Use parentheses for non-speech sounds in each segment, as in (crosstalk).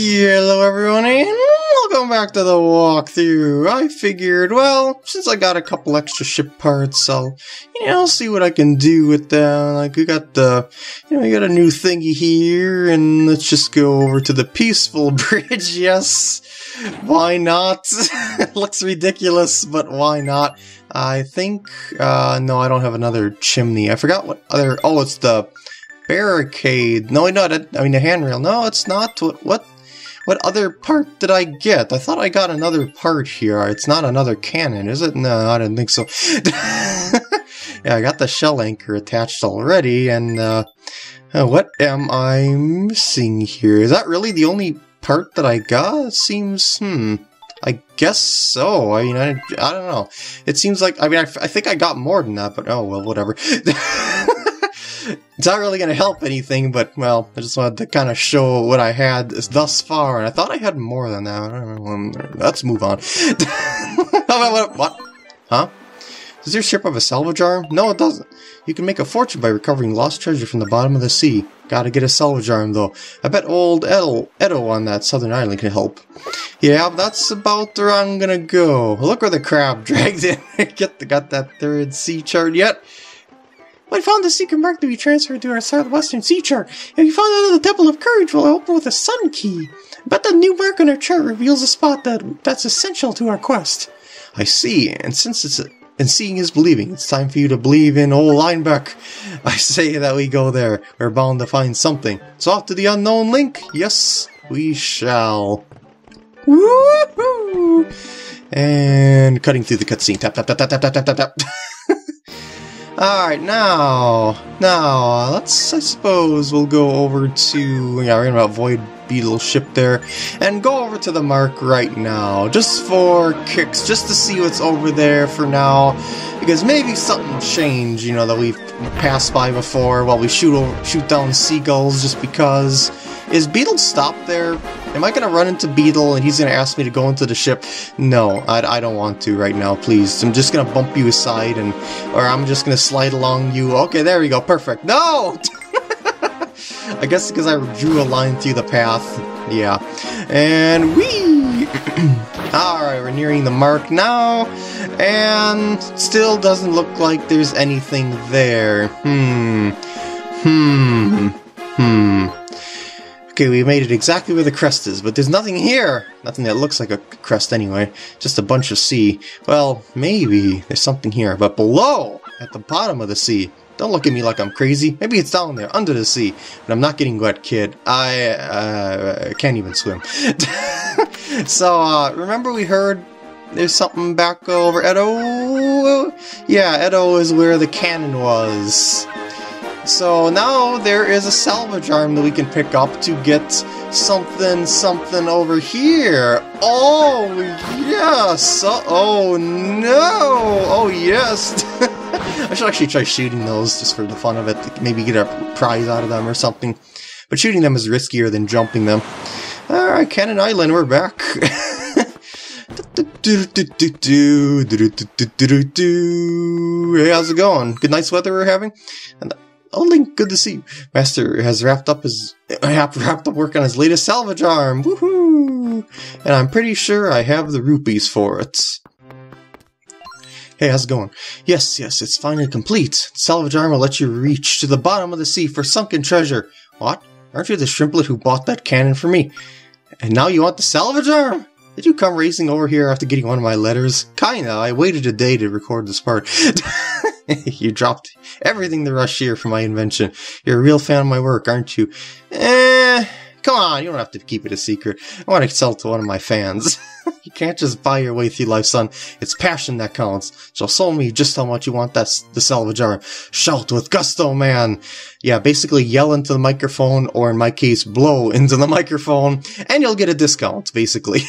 Hello everyone and welcome back to the walkthrough. I figured, well, since I got a couple extra ship parts, I'll, you know, see what I can do with them. Like, we got the, you know, we got a new thingy here, and let's just go over to the Peaceful (laughs) Bridge, yes. Why not? (laughs) Looks ridiculous, but why not? I think, uh, no, I don't have another chimney. I forgot what other, oh, it's the barricade. No, no, I mean the handrail. No, it's not. What, what, what other part did I get? I thought I got another part here. It's not another cannon, is it? No, I didn't think so. (laughs) yeah, I got the shell anchor attached already, and, uh, uh, what am I missing here? Is that really the only part that I got? Seems, hmm. I guess so. I mean, I, I don't know. It seems like, I mean, I, I think I got more than that, but oh, well, whatever. (laughs) it's not really going to help anything, but, well, I just wanted to kind of show what I had thus far, and I thought I had more than that. Um, let's move on. (laughs) what? Huh? Does your ship have a salvage arm? No, it doesn't. You can make a fortune by recovering lost treasure from the bottom of the sea. Gotta get a salvage arm, though. I bet old Eddo, Eddo on that southern island can help. Yeah, that's about where I'm gonna go. Look where the crab (laughs) dragged in. get the, got that third sea chart yet? I found the secret mark to be transferred to our southwestern sea chart. If you in the Temple of Courage, we'll open with a sun key. But the new mark on our chart reveals a spot that that's essential to our quest. I see, and since it's a, and seeing is believing, it's time for you to believe in old Linebeck. I say that we go there. We're bound to find something. So off to the unknown Link. Yes, we shall. Woohoo! And cutting through the cutscene. Tap tap tap tap tap tap tap tap. (laughs) Alright, now, now, let's, I suppose, we'll go over to, yeah, we're gonna about Void Beedle ship there, and go over to the mark right now, just for kicks, just to see what's over there for now, because maybe something changed, you know, that we've passed by before while we shoot over, shoot down seagulls just because. Is Beedle stopped there? Am I gonna run into Beedle and he's gonna ask me to go into the ship? No, I, I don't want to right now, please. I'm just gonna bump you aside and, or I'm just gonna slide along you. Okay, there we go, perfect. No! (laughs) I guess because I drew a line through the path. Yeah. And we. (clears throat) Alright, we're nearing the mark now. And still doesn't look like there's anything there. Hmm. Hmm. Hmm. Okay, we made it exactly where the crest is, but there's nothing here! Nothing that looks like a crest anyway. Just a bunch of sea. Well, maybe there's something here, but below! At the bottom of the sea. Don't look at me like I'm crazy. Maybe it's down there, under the sea. But I'm not getting wet, kid. I uh, can't even swim. (laughs) so, uh, remember we heard there's something back over Eddo? Yeah, Eddo is where the cannon was. So now there is a salvage arm that we can pick up to get something something over here. Oh, yes! Oh, no! Oh, yes! (laughs) I should actually try shooting those just for the fun of it. Maybe get a prize out of them or something. But shooting them is riskier than jumping them. Alright, Cannon Island, we're back. (laughs) Hey, how's it going? Good night's weather we're having? And Oh, Link, good to see you. Master has wrapped up his (laughs) wrapped up work on his latest salvage arm. Woohoo! And I'm pretty sure I have the rupees for it. Hey, how's it going? Yes, yes, it's finally complete. The salvage arm will let you reach to the bottom of the sea for sunken treasure. What? Aren't you the shrimplet who bought that cannon for me? And now you want the salvage arm? Did you come racing over here after getting one of my letters? Kinda. I waited a day to record this part. (laughs) (laughs) you dropped everything to rush here for my invention. You're a real fan of my work, aren't you? Eh, come on, you don't have to keep it a secret. I want to sell it to one of my fans. (laughs) you can't just buy your way through life, son. It's passion that counts. So sell me just how much you want that the salvage arm. Shout with gusto, man. Yeah, basically yell into the microphone, or in my case, blow into the (laughs) microphone, and you'll get a discount, basically.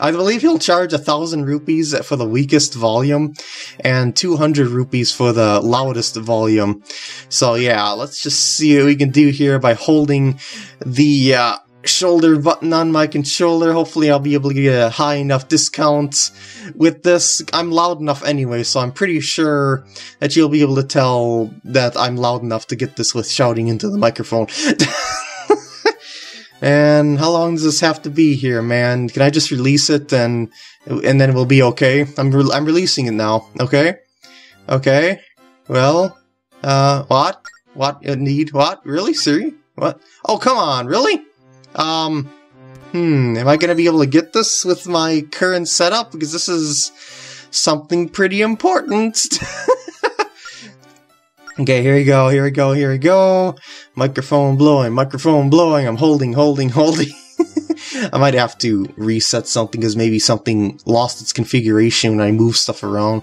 I believe he'll charge a thousand rupees for the weakest volume and 200 rupees for the loudest volume. So yeah, let's just see what we can do here by holding the uh, shoulder button on my controller. Hopefully I'll be able to get a high enough discount with this. I'm loud enough anyway, so I'm pretty sure that you'll be able to tell that I'm loud enough to get this with shouting into the microphone. (laughs) And how long does this have to be here, man? Can I just release it and and then we'll be okay? I'm re I'm releasing it now. Okay, okay. Well, uh, what? What? Need what? Really, Siri? What? Oh, come on, really? Um, hmm. Am I gonna be able to get this with my current setup? Because this is something pretty important. (laughs) Okay, here we go, here we go, here we go. Microphone blowing, microphone blowing. I'm holding, holding, (laughs) holding. I might have to reset something because maybe something lost its configuration when I move stuff around.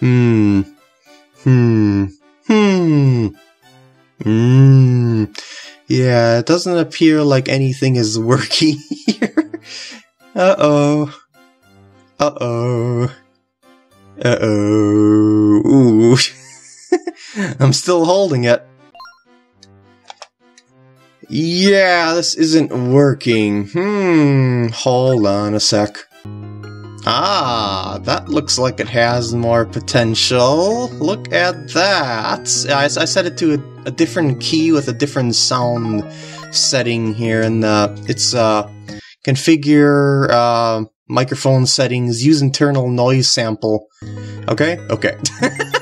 Hmm. Hmm. Hmm. Hmm. Yeah, it doesn't appear like anything is (laughs) working here. Uh-oh. Uh-oh. Uh-oh. I'm still holding it. Yeah, this isn't working. Hmm, hold on a sec. Ah, that looks like it has more potential. Look at that. I, I set it to a, a, different key with a different sound setting here, and uh, it's uh, configure uh, microphone settings, use internal noise sample. Okay? Okay. (laughs)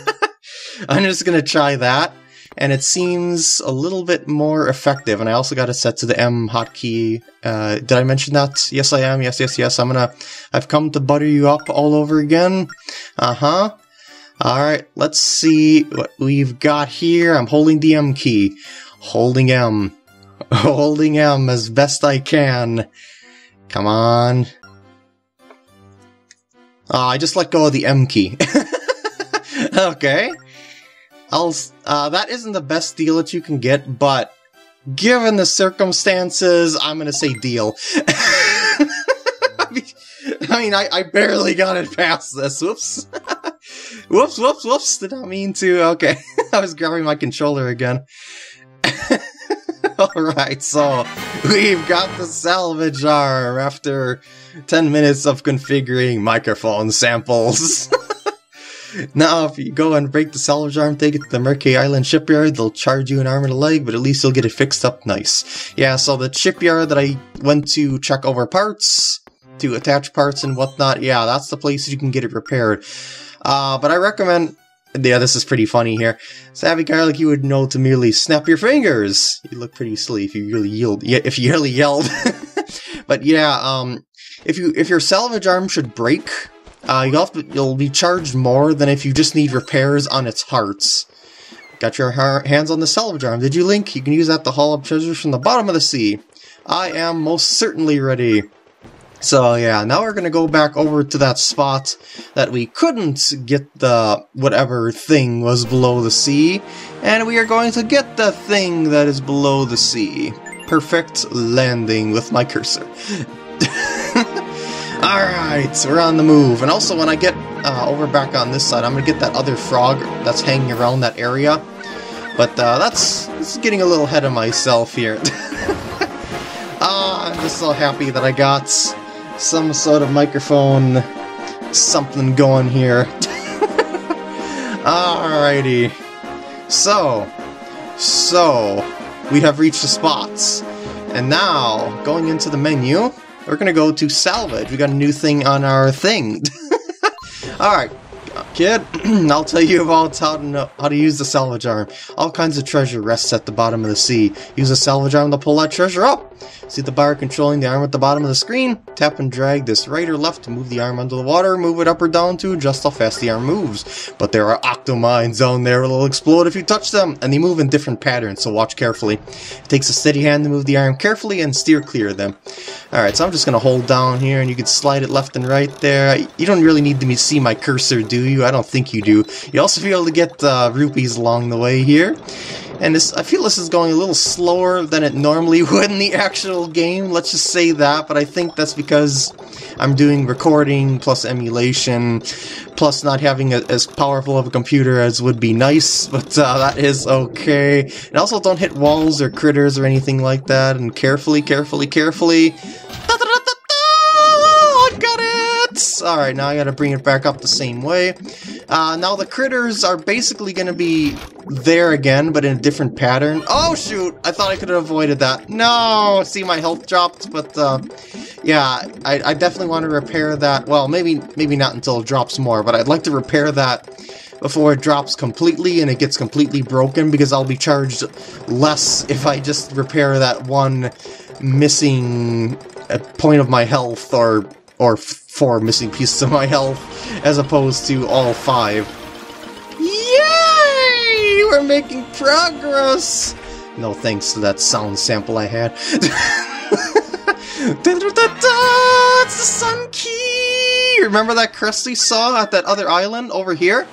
(laughs) I'm just gonna try that, and it seems a little bit more effective. And I also got it set to the M hotkey. Uh, did I mention that? Yes, I am. Yes, yes, yes. I'm gonna. I've come to butter you up all over again. Uh huh. All right. Let's see what we've got here. I'm holding the M key. Holding M. (laughs) Holding M as best I can. Come on. Oh, I just let go of the M key. (laughs) okay. Uh, that isn't the best deal that you can get, but given the circumstances, I'm gonna say deal. (laughs) I mean, I, I barely got it past this. Whoops. (laughs) whoops, whoops, whoops. Did not mean to. Okay. (laughs) I was grabbing my controller again. Alright, so we've got the salvage arm after 10 minutes of configuring microphone samples. Now, if you go and break the salvage arm, take it to the Mercay Island shipyard, they'll charge you an arm and a leg, but at least you'll get it fixed up nice. Yeah, so the shipyard that I went to check over parts, to attach parts and whatnot, yeah, that's the place you can get it repaired. Uh, but I recommend yeah, this is pretty funny here. Savvy Garlic, you would know to merely snap your fingers. You look pretty silly if you really yelled. Yeah, if you really yelled. (laughs) but yeah, um, if you if your salvage arm should break, uh, you'll, to, you'll be charged more than if you just need repairs on its hearts. Got your hands on the salvage arm, did you, Link? You can use that to haul up treasures from the bottom of the sea. I am most certainly ready. So yeah, now we're gonna go back over to that spot that we couldn't get the whatever thing was below the sea, and we are going to get the thing that is below the sea. Perfect landing with my cursor. (laughs) Alright, so we're on the move. And also, when I get uh, over back on this side, I'm going to get that other frog that's hanging around that area. But uh, that's, that's getting a little ahead of myself here. (laughs) Ah, I'm just so happy that I got some sort of microphone something going here. (laughs) Alrighty. So, so, we have reached the spots. And now, going into the menu, we're gonna go to salvage. We got a new thing on our thing. (laughs) Alright, kid, (clears throat) I'll tell you about how to know how to use the salvage arm. All kinds of treasure rests at the bottom of the sea. Use the salvage arm to pull that treasure up. See the bar controlling the arm at the bottom of the screen? Tap and drag this right or left to move the arm under the water, move it up or down to adjust how fast the arm moves. But there are octomines down there that'll explode if you touch them, and they move in different patterns, so watch carefully. It takes a steady hand to move the arm carefully and steer clear of them. Alright, so I'm just to hold down here, and you can slide it left and right there. You don't really need to see my cursor, do you? I don't think you do. You also be able to get uh, rupees along the way here. And this, I feel this is going a little slower than it normally (laughs) would in the actual game, let's just say that, but I think that's because I'm doing recording plus emulation, plus not having a, as powerful of a computer as would be nice, (laughs) but uh, that is okay. And also don't hit walls or critters or anything like that, and carefully, carefully, carefully... (laughs) I got it! Alright, now I gotta bring it back up the same way. Uh, now the critters are basically gonna be there again, but in a different pattern. Oh shoot! I thought I could have avoided that. No! See, my health dropped, but uh, yeah, I, I definitely want to repair that. Well, maybe maybe not until it drops more, but I'd like to repair that before it drops completely and it gets completely broken because I'll be charged less if I just repair that one missing uh, point of my health or or four missing pieces of my health as opposed to all five. Yay! We're making progress! No thanks to that sound sample I had. da, da, da, it's the Sun Key! Remember that crest we saw at that other island over here?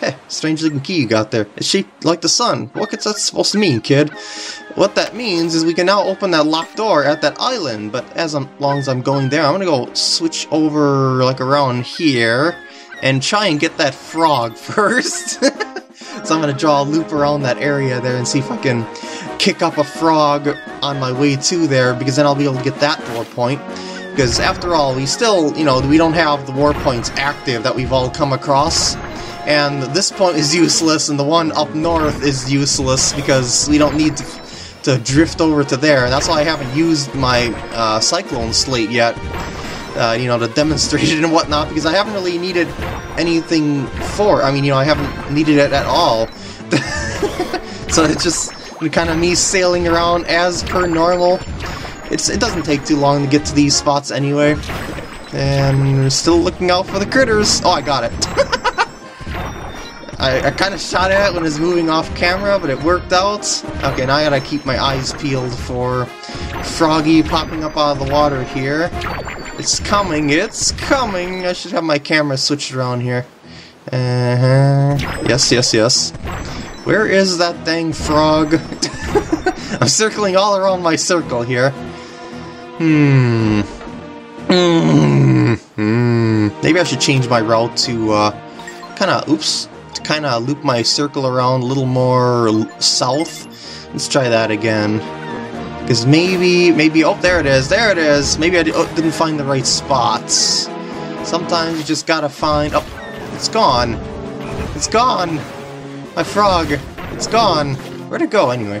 Hey, strange looking key you got there. It's shaped like the sun. What is that supposed to mean, kid? What that means is we can now open that locked door at that island, but as long as I'm going there, I'm gonna go switch over, like, around here, and try and get that frog (laughs) first. (laughs) so I'm gonna draw a loop around that area there and see if I can kick up a frog on my way to there, because then I'll be able to get that door point. Because after all, we still, you know, we don't have the war points active that we've all come across and this point is useless, and the one up north is useless because we don't need to, to drift over to there. And that's why I haven't used my uh, Cyclone Slate yet, uh, you know, to demonstrate (laughs) it and whatnot, because I haven't really needed anything for I mean, you know, I haven't needed it at all. (laughs) so it's just kind of me sailing around as per normal. It's It doesn't take too long to get to these spots anyway. And we're still looking out for the critters. Oh, I got it. (laughs) I, I kind of shot at it when it was moving off camera, but it worked out. Okay, now I gotta keep my eyes peeled for Froggy popping up out of the water here. It's coming, it's coming! I should have my camera switched around here. Uh-huh. Yes, yes, yes. Where is that dang frog? (laughs) I'm circling all around my circle here. Hmm. Hmm. Hmm. Maybe I should change my route to, uh, kind of, oops, kind of loop my circle around a little more south. Let's try that again. Because maybe, maybe, oh, there it is, there it is. Maybe I oh, didn't find the right spots. Sometimes you just gotta find, oh, it's gone. It's gone. My frog, it's gone. Where'd it go anyway?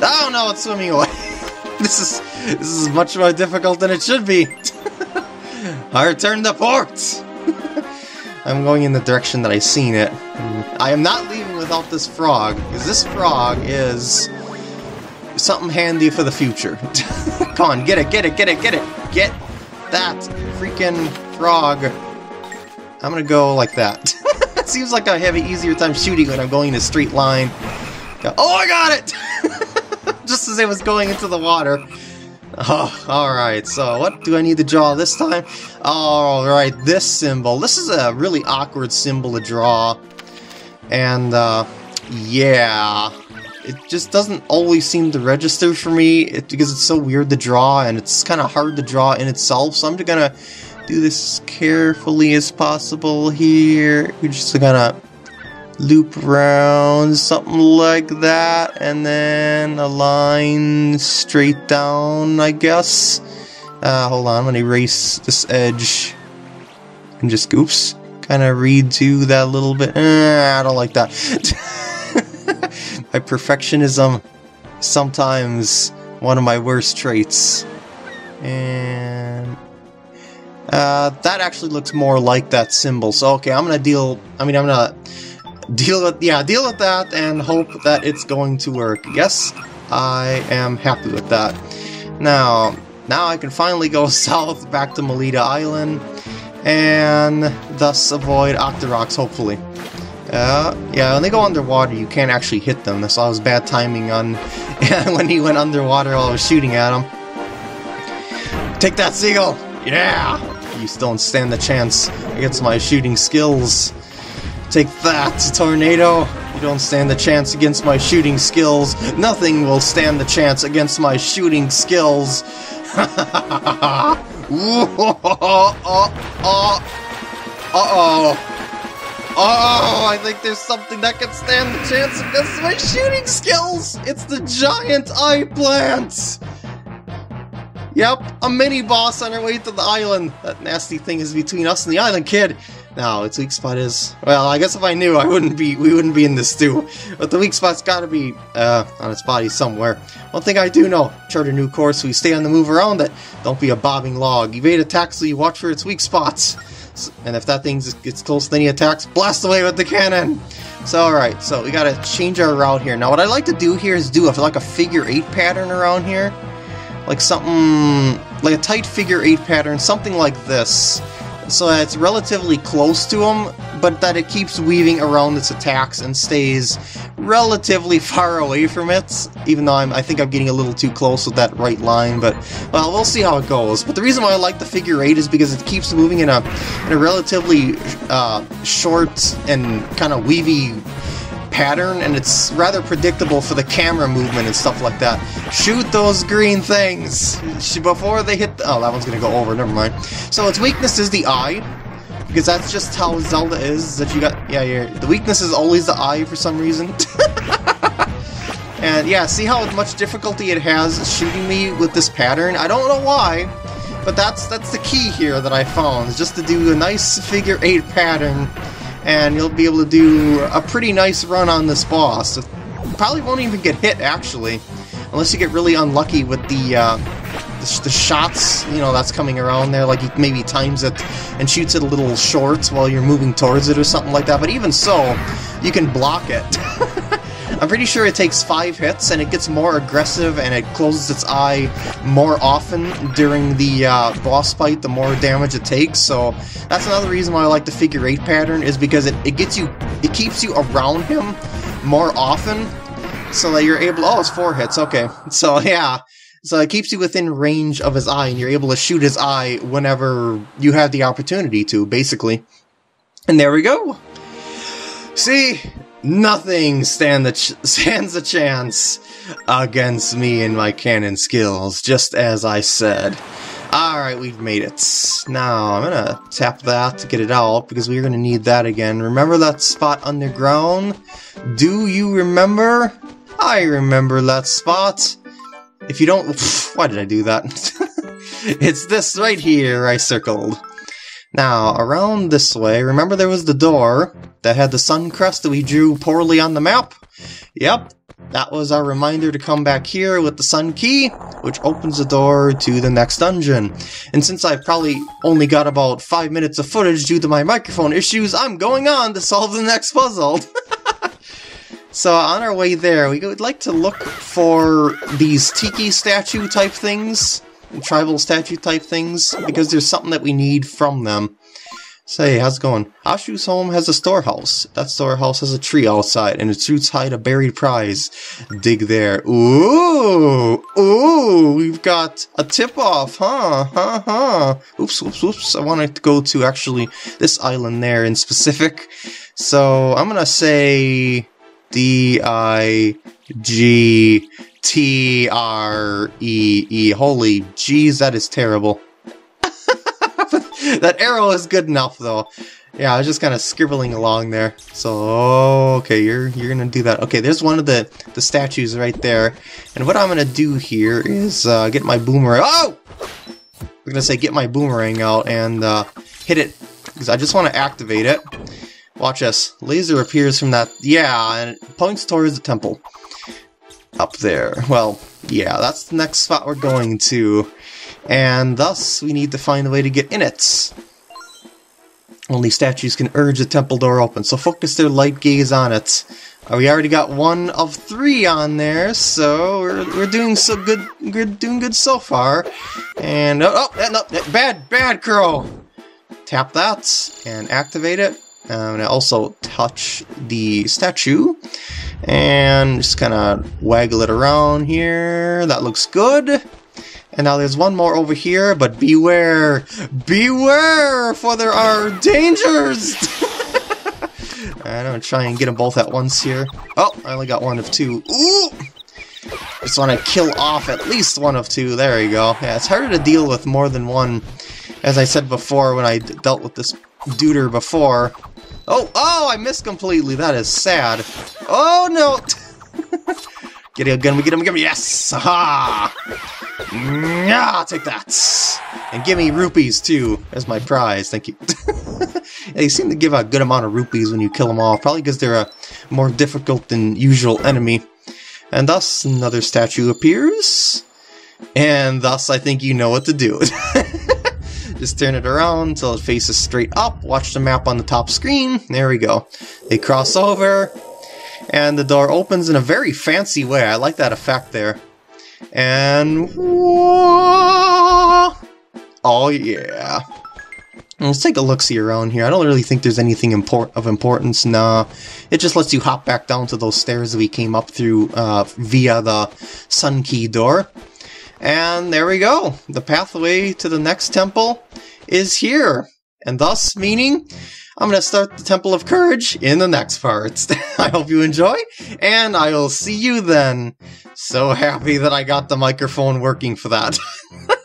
Oh no, it's swimming away. (laughs) this is, this is much more difficult than it should be. (laughs) I return the port. (laughs) I'm going in the direction that I seen it. I am not leaving without this frog, because this frog is something handy for the future. (laughs) Come on, get it, get it, get it, get it! Get that freaking frog! I'm gonna go like that. (laughs) it seems like I have an easier time shooting when I'm going in a straight line. Oh, I got it! (laughs) Just as it was going into the water. (laughs) Oh, alright, so what do I need to draw this time? Alright, this symbol. This is a really awkward symbol to draw. And, uh, yeah. It just doesn't always seem to register for me it, because it's so weird to draw and it's kind of hard to draw in itself. So I'm just gonna do this as carefully as possible here. We're just gonna loop around, something like that, and then a line straight down, I guess. Uh, hold on, I'm gonna erase this edge and just, oops, kind of redo that a little bit. Eh, I don't like that. (laughs) my perfectionism, sometimes one of my worst traits. And uh, that actually looks more like that symbol. So okay, I'm gonna deal. I mean, I'm gonna deal with yeah deal with that and hope that it's going to work. Yes I am happy with that. Now now I can finally go (laughs) south back to Molida Island and thus avoid Octoroks hopefully. Uh, yeah when they go underwater you can't actually hit them. That's all was bad timing on (laughs) when he went underwater while I was shooting at him. Take that seagull! Yeah! You still don't stand the chance against my shooting skills Take that, Tornado! You don't stand the chance against my shooting skills. Nothing will stand the chance against my shooting skills. (laughs) Uh-oh. Uh oh, I think there's something that can stand the chance against my shooting skills! It's the giant eye plant! Yep, a mini boss on our way to the island. That nasty thing is between us and the island, kid. Now, its weak spot is well. I guess if I knew, I wouldn't be. We wouldn't be in this too. But the weak spot's got to be uh, on its body somewhere. One thing I do know: chart a new course. We stay on the move around it. Don't be a bobbing log. Evade attacks so you watch for its weak spots. And if that thing gets close to any attacks, blast away with the cannon. So alright, so we gotta change our route here. Now what I like to do here is do a, like a figure eight pattern around here. Like something, like a tight figure eight pattern, something like this. So that it's relatively close to him, but that it keeps weaving around its attacks and stays relatively (laughs) far away from it, even though I'm, I think I'm getting a little too close with that right line, but, well, we'll see how it goes. But the reason why I like the figure eight is because it keeps moving in a, in a relatively uh, short and kind of weavy pattern, and it's rather predictable for the camera movement and stuff like that. Shoot those green things before they hit the, Oh, that one's gonna go over, never mind. So its weakness is the eye, because that's just how Zelda is, that you got... Yeah, the weakness is always the eye for some reason. (laughs) and yeah, see how much difficulty it has shooting me with this pattern? I don't know why, but that's that's the key here that I found, just to do a nice figure eight pattern and you'll be able to do a pretty nice run on this boss. Probably won't even get hit, actually, unless you get really unlucky with the, uh, the, the, shots, you know, that's coming around there, like he maybe times it and shoots it a little short while you're moving towards it or something like that, but even so, you can block it. (laughs) I'm pretty sure it takes five hits, and it gets more aggressive, and it closes its eye more often during the uh, boss fight, the more damage it takes, so that's another reason why I like the figure eight pattern, is because it, it gets you, it keeps you around him more often, so that you're able, oh, it's four hits, okay, (laughs) so yeah, so it keeps you within range of his eye, and you're able to shoot his eye whenever you have the opportunity to, basically. And there we go. See, Nothing stand the (laughs) stands a chance against me and my cannon skills, just as I said. Alright, we've made it. Now, I'm gonna tap that to get it out, because we're gonna need that again. Remember that spot underground? Do you remember? I remember that spot. If you don't... (laughs) Why did I do that? (laughs) it's this right here I circled. Now, around this way, remember there was the door that had the sun crest that we drew poorly on the map? Yep, that was our reminder to come back here with the sun key, which opens the door to the next dungeon. And since I've probably only got about 5 minutes of footage due to my microphone issues, I'm going on to solve the next puzzle. (laughs) so on our way there, we would like to look for these tiki statue type things tribal statue type things, because there's something that we need from them. Say, how's it going? Ashu's home has a storehouse. That storehouse has a tree outside, and its roots hide a buried prize. Dig there. Ooh! Ooh! We've got a tip-off, huh? Huh, huh. Oops, oops, oops. I wanted to go to, actually, this island there in specific. So, I'm gonna say... D-I-G... T R E E. Holy jeez, that is terrible. (laughs) that arrow is good enough though. Yeah, I was just kind of scribbling along there. So, okay, you're you're gonna do that. Okay, there's one of the the statues right there. And what I'm gonna do here is uh, get my boomerang. Oh, I'm gonna say get my boomerang out and uh, hit it because I just want to activate it. Watch this. Laser appears from that. Yeah, and it points towards the temple up there. Well, yeah, that's the next spot we're going to. And thus, we need to find a way to get in it. Only statues can urge the temple door open, so focus their light gaze on it. Uh, we already got one of three on there, so we're, we're doing so good, good, doing good so far. And oh, oh no, bad, bad crow. Tap that and activate it. And also touch the statue and just kind of waggle it around here. That looks good. And now there's one more over here, but beware! Beware! For there are dangers! (laughs) I'm gonna try and get them both at once here. Oh, I only got one of two. Ooh! Just want to kill off at least one of two. There you go. Yeah, it's harder to deal with more than one. As I said before when I dealt with this duder before, Oh, oh, I missed completely. That is sad. Oh, no. (laughs) Get him, get him, get him, get him, yes! Aha! Yeah, take that! And give me rupees, too, as my prize, thank you. (laughs) they seem to give a good amount of rupees when you kill them all, probably because they're a more difficult than usual enemy. And thus, another statue appears, and thus I think you know what to do. (laughs) Just turn it around until it faces straight up, watch the map on the top screen, there we go. They cross over, and the door opens in a very fancy way. I like that effect there. And whoa! oh yeah. Let's take a look-see around here. I don't really think there's anything import of importance. Nah, it just lets you hop back down to those stairs we came up through uh, via the Sun Key door. And there we go. The pathway to the next temple is here. And thus meaning I'm going to start the Temple of Courage in the next part. (laughs) I hope you enjoy, and I will see you then. So happy that I got the microphone working for that. (laughs)